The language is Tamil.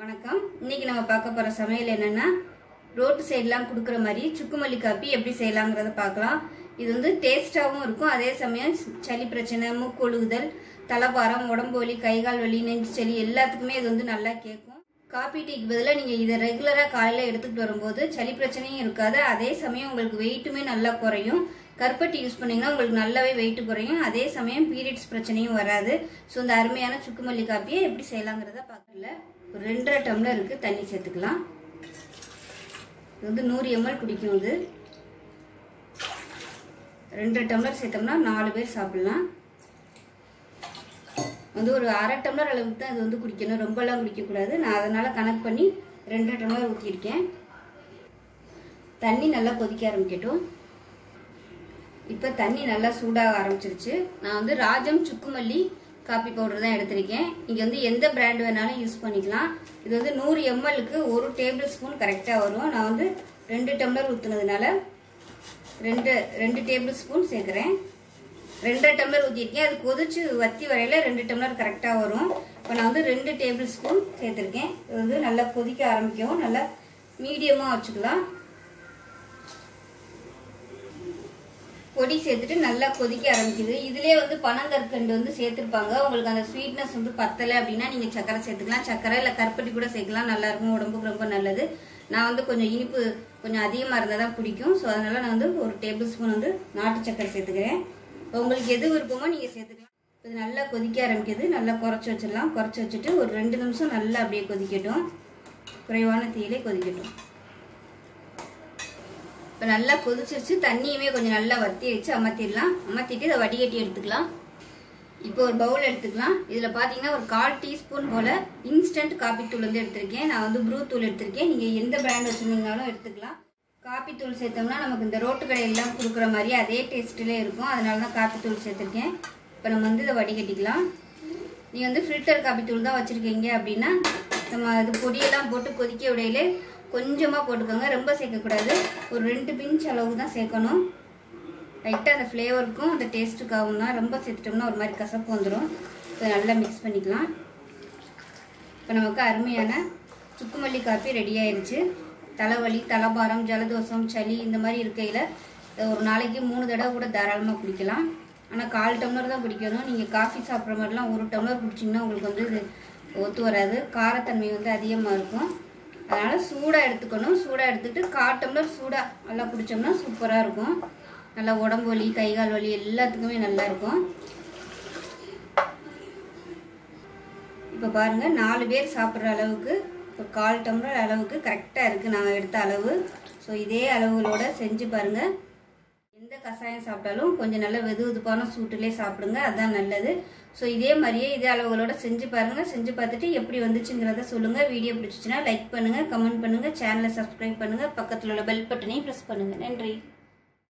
வணக்கம். இன்னைக்கு நம்ம பார்க்க போற சமையல் என்னன்னா ரோட்டு சைட்லாம் கொடுக்குற மாதிரி சுக்குமல்லி காப்பி எப்படி செய்யலாங்கிறத பார்க்கலாம். இது வந்து டேஸ்டாகவும் இருக்கும். அதே சமயம் சளி பிரச்சனை மூக்கொழுகுதல் தலைபாரம் உடம்பு வலி கைகால் வலி நெஞ்சு சளி எல்லாத்துக்குமே இது வந்து நல்லா கேட்கும். காப்பி டீக்கு பதிலாக நீங்கள் இதை ரெகுலராக காலையில் எடுத்துகிட்டு வரும்போது சளி பிரச்சனையும் இருக்காது. அதே சமயம் உங்களுக்கு வெயிட்டுமே நல்லா குறையும். கருப்பட்டி யூஸ் பண்ணிங்கன்னா உங்களுக்கு நல்லாவே வெயிட் குறையும். அதே சமயம் பீரியட்ஸ் பிரச்சனையும் வராது. ஸோ இந்த அருமையான சுக்குமல்லி காப்பியை எப்படி செய்யலாங்கிறத பார்க்கல. ஒரு ரெண்டரை டம்ளருக்கு தண்ணி சேர்த்துக்கலாம். இது வந்து நூறு எம்எல் குடிக்கும் இது. ரெண்டரை டம்ளர் சேர்த்தோம்னா நாலு பேர் சாப்பிடலாம். வந்து ஒரு அரை டம்ளர் அளவுக்கு தான் இது வந்து குடிக்கணும். ரொம்பலாம் குடிக்கக்கூடாது. நான் அதனால் கணக்கு பண்ணி ரெண்டரை டம்ளர் ஊற்றிருக்கேன் தண்ணி நல்லா கொதிக்க ஆரம்பிக்கட்டும். இப்போ தண்ணி நல்லா சூடாக ஆரம்பிச்சிருச்சு. நான் வந்து ராஜம் சுக்குமல்லி காப்பி பவுடர் தான் எடுத்திருக்கேன். இங்கே வந்து எந்த பிராண்ட் வேணாலும் யூஸ் பண்ணிக்கலாம். இது வந்து நூறு எம்எல்க்கு ஒரு டேபிள் ஸ்பூன் கரெக்டாக வரும். நான் வந்து ரெண்டு டம்ளர் ஊற்றுனதுனால ரெண்டு ரெண்டு டேபிள் ஸ்பூன் சேர்க்குறேன். ரெண்டரை டம்ளர் ஊற்றிருக்கேன் அது கொதிச்சு வத்தி வரையில் ரெண்டு டம்ளர் கரெக்டாக வரும். இப்போ நான் வந்து ரெண்டு டேபிள் ஸ்பூன் சேர்த்துருக்கேன். இது வந்து நல்லா கொதிக்க ஆரம்பிக்கவும் நல்லா மீடியமாக வச்சுக்கலாம். பொடி சேர்த்துட்டு நல்லா கொதிக்க ஆரம்பிக்குது. இதுலேயே வந்து பனங்கற்கண்டு வந்து சேர்த்துருப்பாங்க. உங்களுக்கு அந்த ஸ்வீட்னஸ் வந்து பத்தலை அப்படின்னா நீங்கள் சக்கரை சேர்த்துக்கலாம். சக்கரை இல்லை கருப்பட்டி கூட சேர்க்கலாம். நல்லா இருக்கும். உடம்புக்கு ரொம்ப நல்லது. நான் வந்து கொஞ்சம் இனிப்பு கொஞ்சம் அதிகமாக இருந்தால் தான் பிடிக்கும். ஸோ அதனால நான் வந்து ஒரு டேபிள் ஸ்பூன் வந்து நாட்டு சக்கரை சேர்த்துக்கிறேன். உங்களுக்கு எது விருப்பமோ நீங்கள் சேர்த்துக்கலாம். இது நல்லா கொதிக்க ஆரம்பிக்குது. நல்லா குறைச்சி வச்சிடலாம். குறைச்சி வச்சுட்டு ஒரு ரெண்டு நிமிஷம் நல்லா அப்படியே கொதிக்கட்டும். குறைவான தீயிலே கொதிக்கட்டும். இப்போ நல்லா கொதிச்சிருச்சு. தண்ணியுமே கொஞ்சம் நல்லா வத்தி வச்சு அமர்த்திடலாம். அமர்த்திட்டு இதை வடிகட்டி எடுத்துக்கலாம். இப்போ ஒரு பவுல் எடுத்துக்கலாம். இதில் பார்த்தீங்கன்னா ஒரு கால் டீஸ்பூன் போல் இன்ஸ்டன்ட் காப்பி தூள் வந்து எடுத்திருக்கேன். நான் வந்து ப்ரூ தூள் எடுத்திருக்கேன். நீங்கள் எந்த பிராண்ட் வச்சுருந்தீங்கனாலும் எடுத்துக்கலாம். காப்பி தூள் சேர்த்தோம்னா நமக்கு இந்த ரோட்டு கடையெல்லாம் கொடுக்குற மாதிரி அதே டேஸ்ட்டிலே இருக்கும். அதனால தான் காப்பி தூள் சேர்த்துருக்கேன். இப்போ நம்ம வந்து இதை வடிகட்டிக்கலாம். நீங்கள் வந்து ஃபில்டர் காப்பி தூள் தான் வச்சுருக்கீங்க அப்படின்னா நம்ம அது பொடியெல்லாம் போட்டு கொதிக்க விடையிலே கொஞ்சமாக போட்டுக்கோங்க. ரொம்ப சேர்க்கக்கூடாது. ஒரு ரெண்டு பிஞ்ச் அளவுக்கு தான் சேர்க்கணும். லைட்டாக அந்த ஃப்ளேவருக்கும் அந்த டேஸ்ட்டுக்காகவும் தான் ரொம்ப சேர்த்துட்டோம்னா ஒரு மாதிரி கசப்பு வந்துடும் இப்போ நல்லா மிக்ஸ் பண்ணிக்கலாம். இப்போ நமக்கு அருமையான சுக்குமல்லி காப்பி ரெடி ஆயிடுச்சு தலைவலி தலைபாரம் ஜலதோஷம் சளி இந்த மாதிரி இருக்கையில் ஒரு நாளைக்கு மூணு தடவை கூட தாராளமாக குடிக்கலாம். ஆனால் கால் டம்ளர் தான் குடிக்கணும். நீங்கள் காஃபி சாப்பிட்ற மாதிரிலாம் ஒரு டம்ளர் குடிச்சிங்கன்னா உங்களுக்கு வந்து இது ஒத்து வராது. காரத்தன்மை வந்து அதிகமாக இருக்கும். அதனால் சூடாக எடுத்துக்கணும். சூடாக எடுத்துக்கிட்டு காட்டம்ளர் சூடாக நல்லா குடித்தோம்னா சூப்பராக இருக்கும். நல்லா உடம்பு வலி கை கால் வலி எல்லாத்துக்குமே நல்லா இருக்கும். இப்போ பாருங்கள் நாலு பேர் சாப்பிட்ற அளவுக்கு ஒரு கால் டம்ளர் அளவுக்கு கரெக்டாக இருக்குது நான் எடுத்த அளவு. ஸோ இதே அளவுகளோட செஞ்சு பாருங்கள் எந்த கஷாயம் சாப்பிட்டாலும் கொஞ்சம் நல்ல வெது வெதுப்பான சூட்டுலேயே சாப்பிடுங்க அதுதான் நல்லது. ஸோ இதே மாதிரியே இதே அளவுகளோட செஞ்சு பாருங்கள் செஞ்சு பார்த்துட்டு எப்படி வந்துச்சுங்கிறத சொல்லுங்கள் வீடியோ பிடிச்சிச்சின்னா லைக் பண்ணுங்கள் கமெண்ட் பண்ணுங்கள் சேனலை சப்ஸ்கிரைப் பண்ணுங்கள் பக்கத்தில் உள்ள பெல் பட்டனையும் ப்ரெஸ் பண்ணுங்கள் நன்றி.